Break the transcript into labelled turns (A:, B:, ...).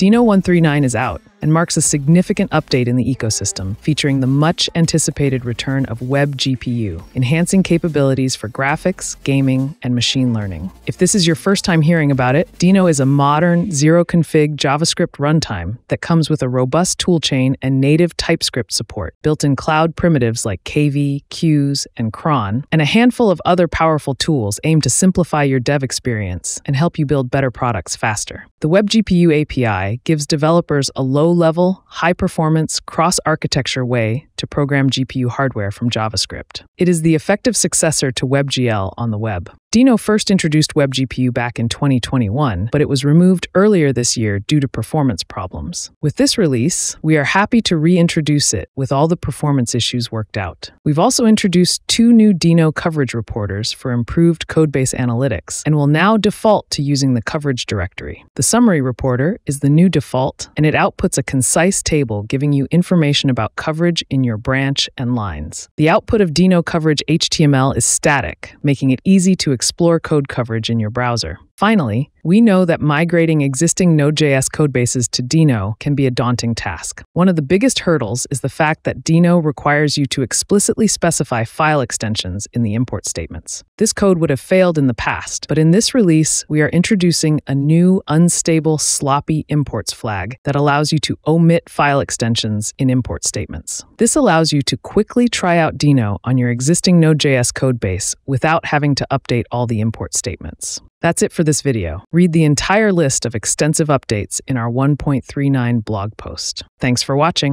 A: Deno 139 is out and marks a significant update in the ecosystem, featuring the much anticipated return of Web GPU, enhancing capabilities for graphics, gaming, and machine learning. If this is your first time hearing about it, Deno is a modern, zero config JavaScript runtime that comes with a robust toolchain and native TypeScript support, built in cloud primitives like KV, queues, and cron, and a handful of other powerful tools aimed to simplify your dev experience and help you build better products faster. The Web GPU API gives developers a low level, high performance, cross architecture way to program GPU hardware from JavaScript. It is the effective successor to WebGL on the web. Deno first introduced WebGPU back in 2021, but it was removed earlier this year due to performance problems. With this release, we are happy to reintroduce it with all the performance issues worked out. We've also introduced two new Deno coverage reporters for improved codebase analytics and will now default to using the coverage directory. The summary reporter is the new default, and it outputs a concise table giving you information about coverage in your branch and lines. The output of Deno coverage HTML is static, making it easy to explore code coverage in your browser. Finally, we know that migrating existing Node.js codebases to Deno can be a daunting task. One of the biggest hurdles is the fact that Deno requires you to explicitly specify file extensions in the import statements. This code would have failed in the past, but in this release, we are introducing a new unstable sloppy imports flag that allows you to omit file extensions in import statements. This allows you to quickly try out Deno on your existing Node.js codebase without having to update all the import statements. That's it for this video. Read the entire list of extensive updates in our 1.39 blog post. Thanks for watching.